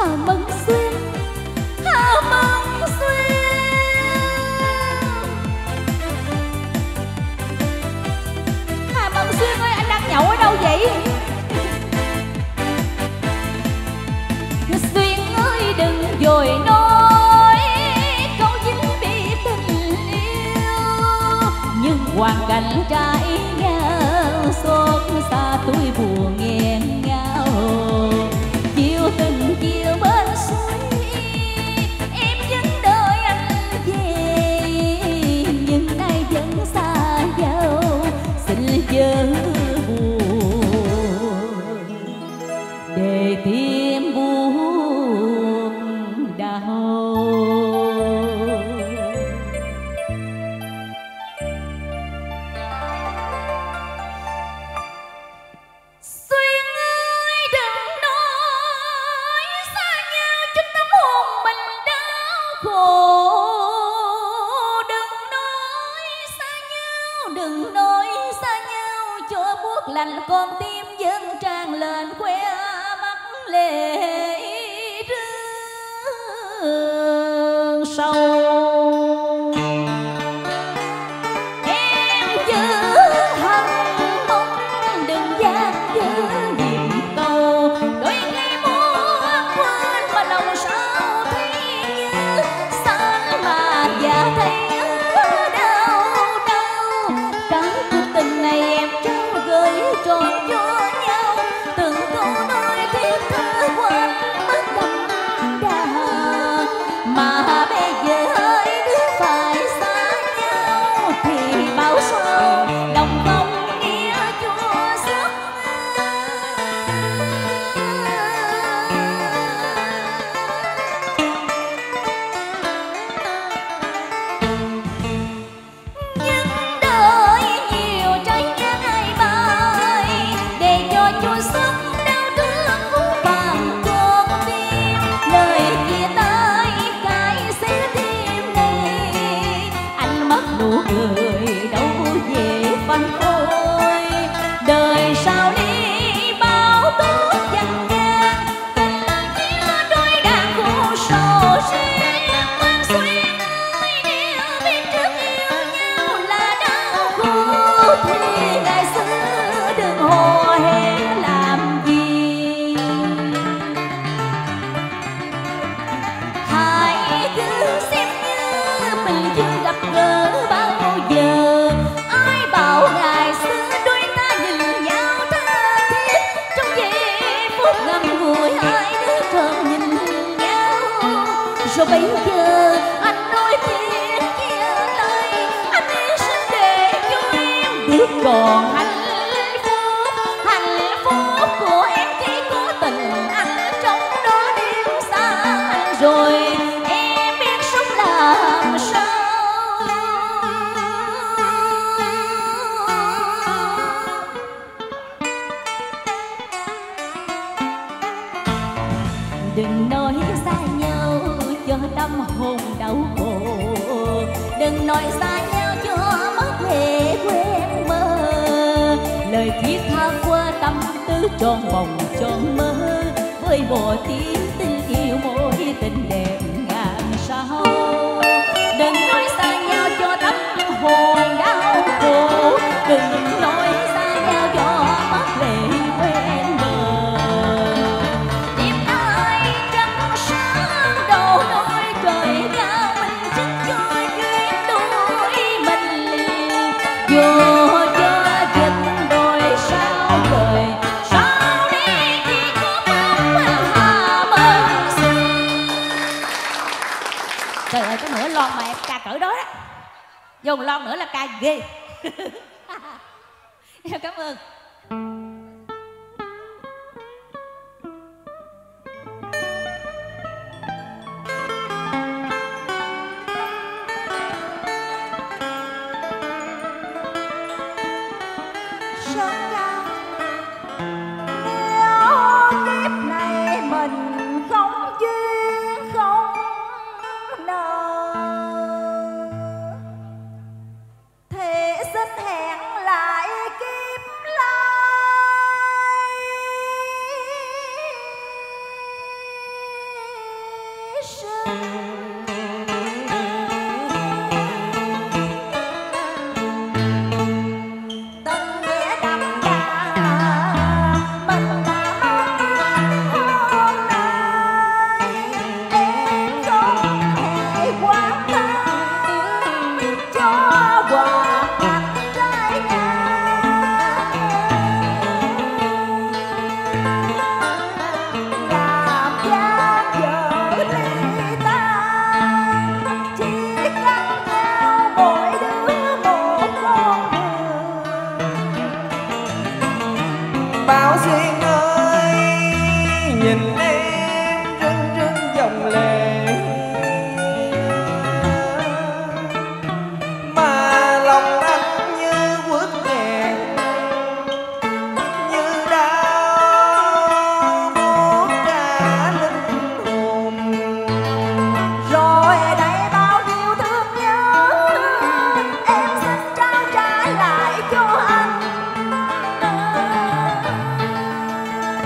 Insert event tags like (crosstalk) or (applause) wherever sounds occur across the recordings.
Hà Mẫn Xuyên. Hà Mẫn Xuyên. Hà Mẫn Xuyên ơi, anh đang nhậu ở đâu vậy? Xuyên ơi, đừng dồi nói Câu dính bị tình yêu. Nhưng hoàn cảnh trái nhau xót xa tôi buồn. nói xa nhau cho buốt lạnh con tim dân tràn lên khoe mắt lệ rưng sâu 嗯 đừng nói xa nhau, cho tâm hồn đau khổ. Đừng nói xa nhau, cho mất thể quên mơ. Lời thiết tha qua tâm tư tròn vòng tròn mơ. Với bộ tiếng tình yêu mỗi tình đẹp cái nửa lon mà em ca cỡ đó đó. Vô lon nữa là ca ghê. (laughs) Em cảm ơn. Sống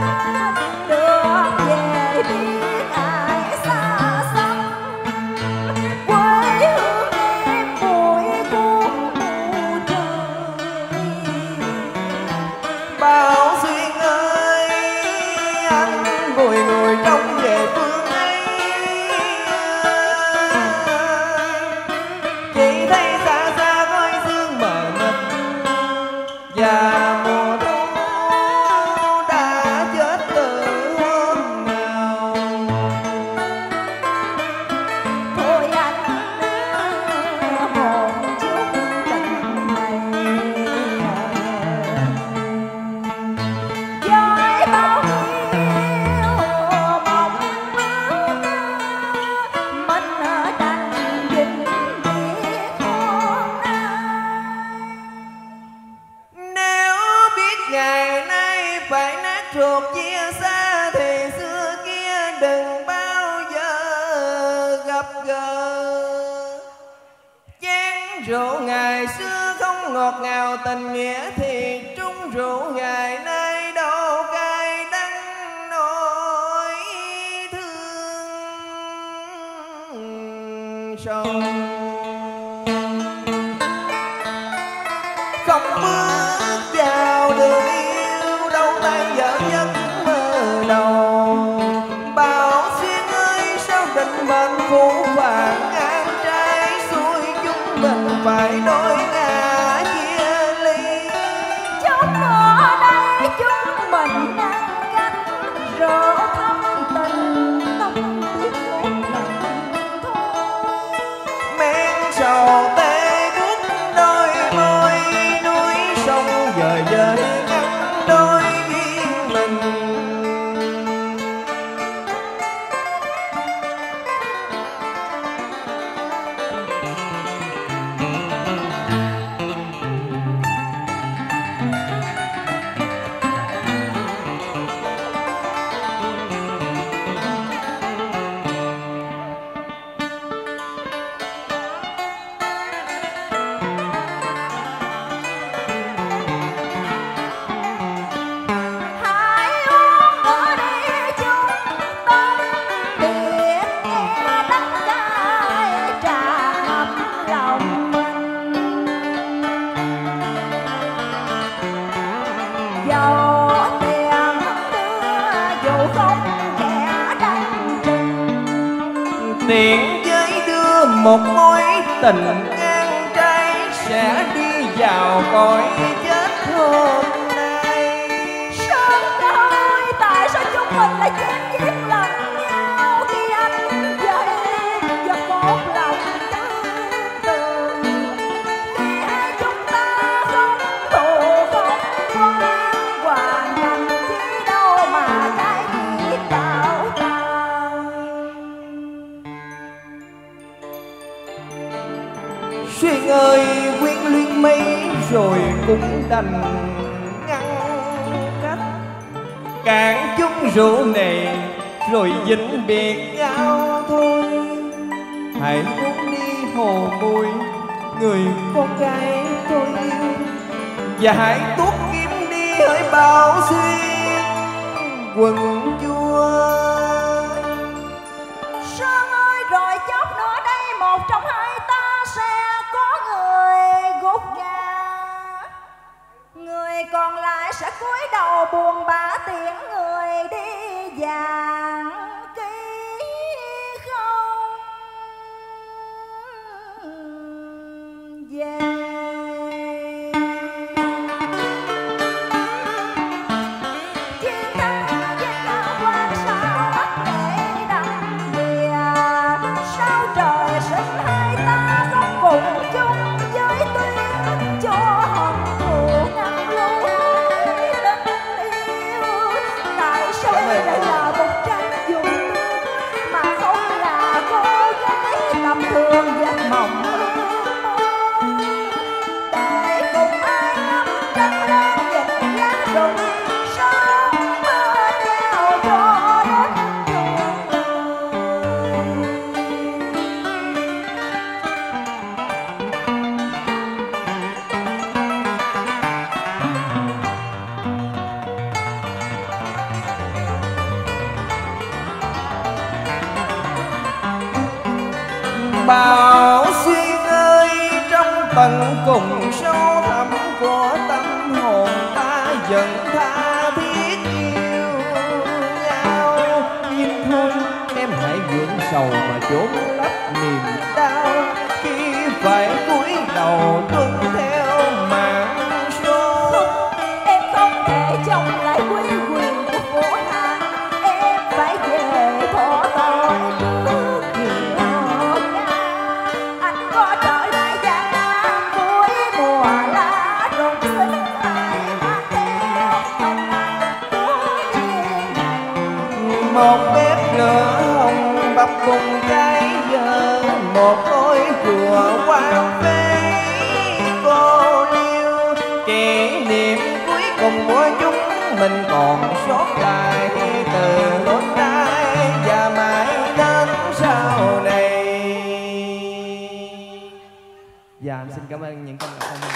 Thank you. ngọt ngào tình nghĩa thì trung rượu ngày nay đâu cay đắng nỗi thương sầu không bước vào đường yêu, đâu tay vợ giấc mơ đầu bao xuyên ơi, sao định mệnh phú vàng an trai xuôi chúng mình phải đôi. ngã chúng mình đang cắt rỡ thắm tình tâm tiếc một lần thôi men sầu tê đôi môi núi sông giờ giờ ngăn đôi. tiện giới đưa một mối tình ngang trái sẽ đi vào cõi đành ngăn cách. Cạn chút rượu này rồi dính biệt nhau thôi. Hãy bước đi hồ bụi người con gái tôi yêu. Và hãy tuốt kiếm đi hỡi bao xuyên, quần chua sơn ơi, rồi chốc nữa đây, một trong hai Bảo xuyên ơi, trong tận cùng sâu thẳm của tâm hồn ta dần tha thiết yêu nhau. Nhưng thôi, em hãy gượng sầu mà trốn lấp niềm đau. Khi phải cúi đầu tuân theo mạng số, em không thể chống lại quy cùng cái giờ một ngôi chùa quan phế. Cô liêu, kỷ niệm cuối cùng của chúng mình còn sót lại từ hôm nay và mãi đến sau này. Dạ em xin cảm ơn những công đoạn